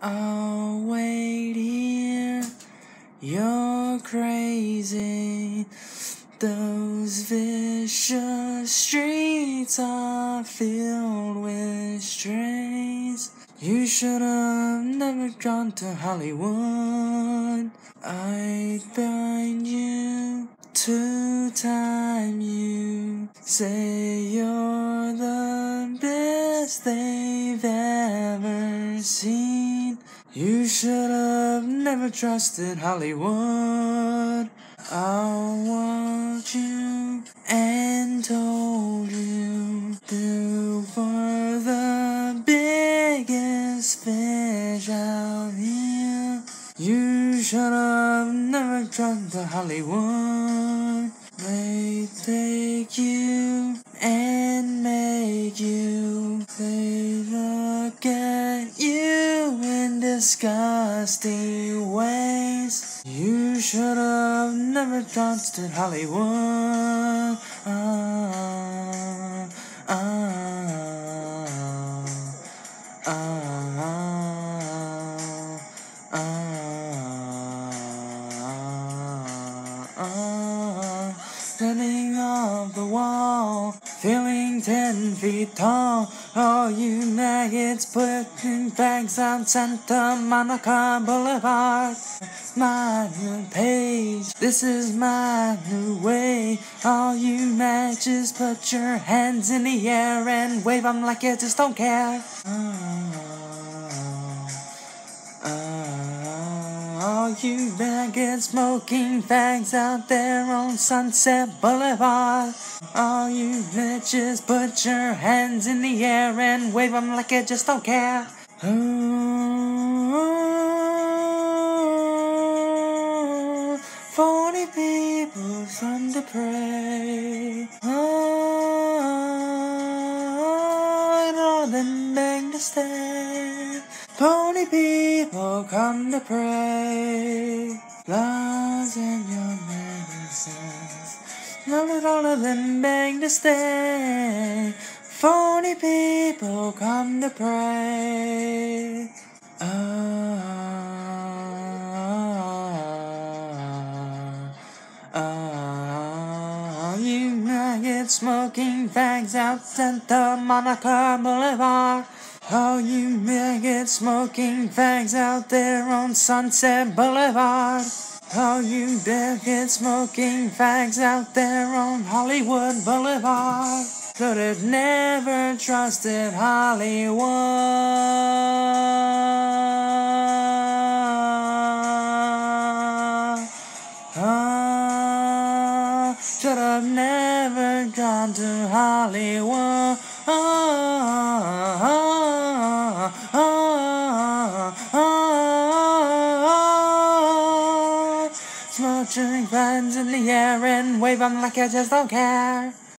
I'll wait here. You're crazy. Those vicious streets are filled with strays. You should have never gone to Hollywood. I'd find you to time you. Say you're the best they've ever seen. You should have never trusted Hollywood. I want you and told you you were the biggest fish out here. You should have never trusted Hollywood. They take you and make you. They disgusting ways. You should have never danced in Hollywood. Off the wall, feeling ten feet tall. All you maggots putting bags on Santa Monica Boulevard. My new page, this is my new way. All you matches, put your hands in the air and wave them like you just don't care. Ah, you maggots smoking fags out there on Sunset Boulevard. All you bitches, put your hands in the air and wave 'em like you just don't care. Ooh, Forty people from the prey. Oh, and all them beg to stay. Pony people come to pray. Laws and your medicines. Not at all of them beg to stay. Phony people come to pray. Ah, smoking fags out Santa Monica Boulevard. Oh, you maggots smoking fags out there on Sunset Boulevard. Oh, you maggots smoking fags out there on Hollywood Boulevard. Could have never trusted Hollywood. Ah, should have never gone to Hollywood. Ah, ah, Smudging in the air and wave 'em like I just don't care.